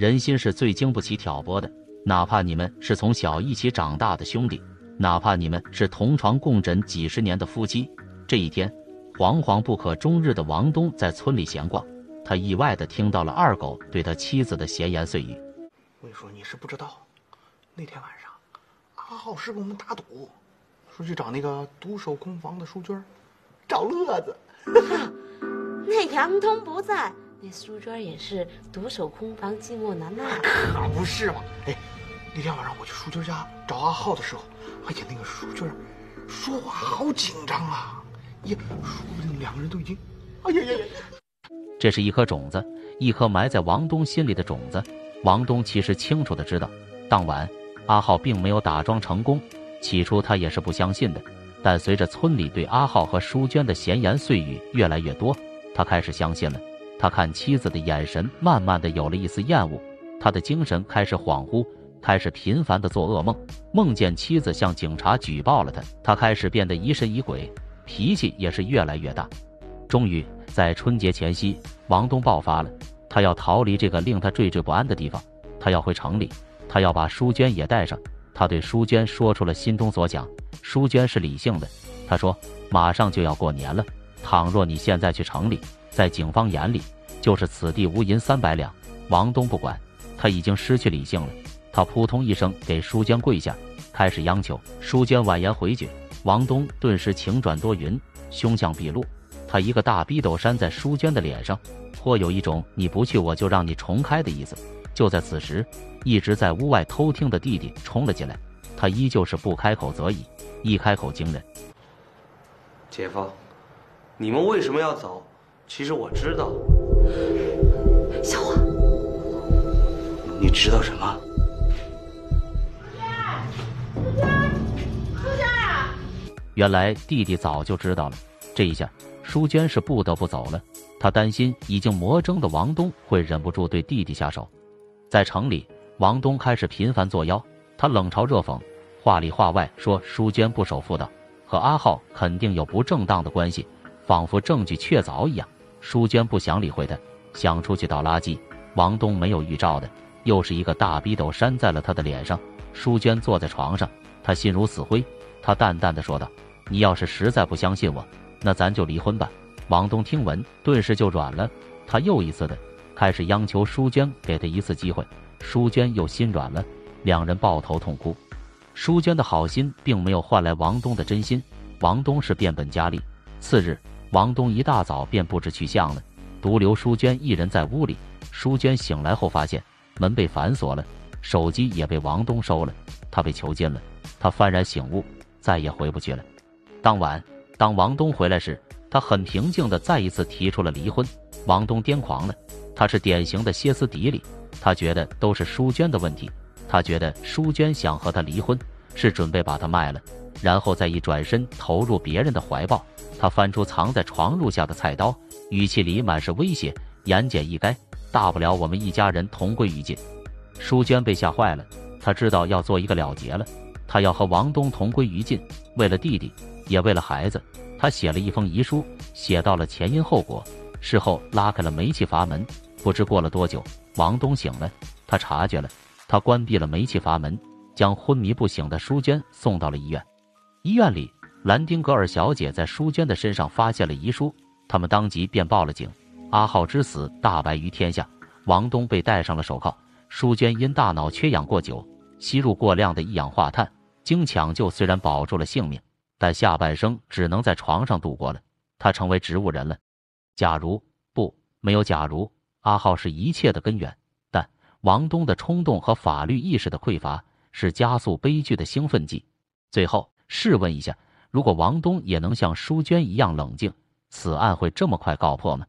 人心是最经不起挑拨的，哪怕你们是从小一起长大的兄弟，哪怕你们是同床共枕几十年的夫妻。这一天，惶惶不可终日的王东在村里闲逛，他意外的听到了二狗对他妻子的闲言碎语。我跟你说，你是不知道，那天晚上，阿浩是跟我们打赌，说去找那个独守空房的淑娟，找乐子。那杨通不在，那淑娟也是独守空房，寂寞难耐。可 不是嘛！哎，那天晚上我去淑娟家找阿浩的时候，哎呀，那个淑娟说话好紧张啊！呀，说不定两个人都已经……哎呀呀呀！这是一颗种子，一颗埋在王东心里的种子。王东其实清楚的知道，当晚阿浩并没有打桩成功。起初他也是不相信的，但随着村里对阿浩和淑娟的闲言碎语越来越多，他开始相信了。他看妻子的眼神慢慢的有了一丝厌恶，他的精神开始恍惚，开始频繁的做噩梦，梦见妻子向警察举报了他。他开始变得疑神疑鬼，脾气也是越来越大。终于在春节前夕，王东爆发了。他要逃离这个令他惴惴不安的地方，他要回城里，他要把淑娟也带上。他对淑娟说出了心中所想。淑娟是理性的，他说：“马上就要过年了，倘若你现在去城里，在警方眼里就是此地无银三百两。”王东不管，他已经失去理性了。他扑通一声给淑娟跪下，开始央求。淑娟婉言回绝，王东顿时晴转多云，凶相毕露。他一个大逼斗扇在淑娟的脸上。颇有一种你不去我就让你重开的意思。就在此时，一直在屋外偷听的弟弟冲了进来，他依旧是不开口则已，一开口惊人。姐夫，你们为什么要走？其实我知道。小花，你知道什么？原来弟弟早就知道了。这一下，淑娟是不得不走了。她担心已经魔怔的王东会忍不住对弟弟下手，在城里，王东开始频繁作妖，他冷嘲热讽，话里话外说淑娟不守妇道，和阿浩肯定有不正当的关系，仿佛证据确凿一样。淑娟不想理会他，想出去倒垃圾。王东没有预兆的，又是一个大逼斗扇在了他的脸上。淑娟坐在床上，他心如死灰，他淡淡的说道：“你要是实在不相信我，那咱就离婚吧。”王东听闻，顿时就软了。他又一次的开始央求淑娟给他一次机会，淑娟又心软了。两人抱头痛哭。淑娟的好心并没有换来王东的真心，王东是变本加厉。次日，王东一大早便不知去向了，独留淑娟一人在屋里。淑娟醒来后发现门被反锁了，手机也被王东收了，他被囚禁了。他幡然醒悟，再也回不去了。当晚，当王东回来时，他很平静地再一次提出了离婚。王东癫狂了，他是典型的歇斯底里。他觉得都是淑娟的问题，他觉得淑娟想和他离婚，是准备把他卖了，然后再一转身投入别人的怀抱。他翻出藏在床褥下的菜刀，语气里满是威胁：“言简意赅，大不了我们一家人同归于尽。”淑娟被吓坏了，她知道要做一个了结了，她要和王东同归于尽，为了弟弟，也为了孩子。她写了一封遗书，写到了前因后果，事后拉开了煤气阀门。不知过了多久，王东醒了，他察觉了，他关闭了煤气阀门，将昏迷不醒的淑娟送到了医院。医院里，兰丁格尔小姐在淑娟的身上发现了遗书，他们当即便报了警。阿浩之死大白于天下，王东被戴上了手铐。淑娟因大脑缺氧过久，吸入过量的一氧化碳，经抢救虽然保住了性命。但下半生只能在床上度过了，他成为植物人了。假如不没有假如，阿浩是一切的根源。但王东的冲动和法律意识的匮乏是加速悲剧的兴奋剂。最后，试问一下，如果王东也能像淑娟一样冷静，此案会这么快告破吗？